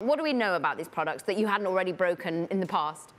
What do we know about these products that you hadn't already broken in the past?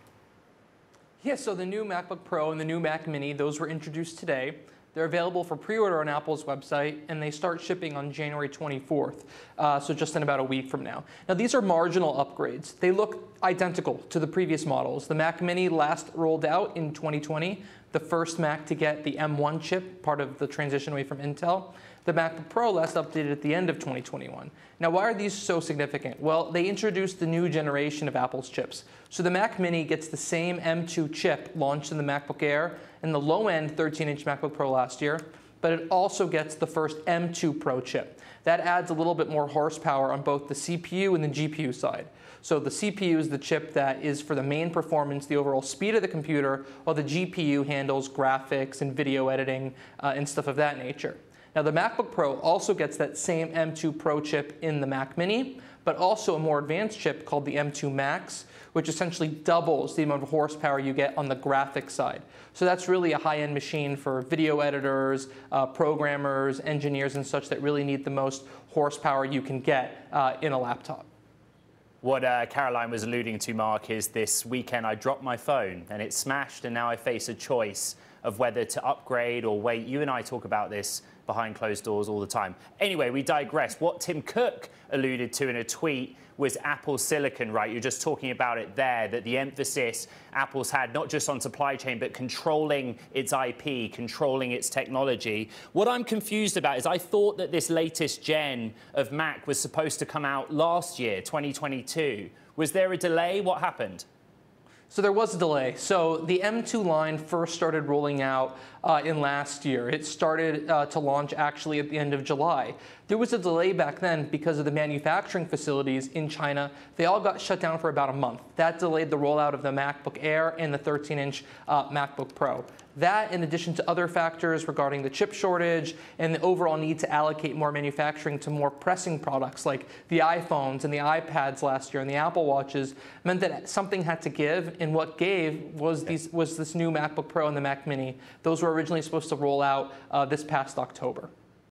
Yeah, so the new MacBook Pro and the new Mac Mini, those were introduced today. They're available for pre-order on Apple's website, and they start shipping on January 24th, uh, so just in about a week from now. Now, these are marginal upgrades. They look identical to the previous models. The Mac Mini last rolled out in 2020, the first Mac to get the M1 chip, part of the transition away from Intel. The MacBook Pro last updated at the end of 2021. Now, why are these so significant? Well, they introduced the new generation of Apple's chips. So the Mac Mini gets the same M2 chip launched in the MacBook Air and the low-end 13-inch MacBook Pro last year, but it also gets the first M2 Pro chip. That adds a little bit more horsepower on both the CPU and the GPU side. So the CPU is the chip that is for the main performance, the overall speed of the computer, while the GPU handles graphics and video editing uh, and stuff of that nature. Now the MacBook Pro also gets that same M2 Pro chip in the Mac Mini, but also a more advanced chip called the M2 Max, which essentially doubles the amount of horsepower you get on the graphics side. So that's really a high-end machine for video editors, uh, programmers, engineers, and such that really need the most horsepower you can get uh, in a laptop. What uh, Caroline was alluding to, Mark, is this weekend I dropped my phone and it smashed, and now I face a choice of whether to upgrade or wait. You and I talk about this behind closed doors all the time. Anyway, we digress. What Tim Cook alluded to in a tweet was Apple Silicon, right? You're just talking about it there, that the emphasis Apple's had not just on supply chain, but controlling its IP, controlling its technology. What I'm confused about is I thought that this latest gen of Mac was supposed to come out last year, 2022. Was there a delay? What happened? So there was a delay. So the M2 line first started rolling out uh, in last year. It started uh, to launch actually at the end of July. There was a delay back then because of the manufacturing facilities in China. They all got shut down for about a month. That delayed the rollout of the MacBook Air and the 13-inch uh, MacBook Pro. That, in addition to other factors regarding the chip shortage and the overall need to allocate more manufacturing to more pressing products like the iPhones and the iPads last year and the Apple Watches, meant that something had to give. And what gave was, these, was this new MacBook Pro and the Mac Mini. Those were originally supposed to roll out uh, this past October.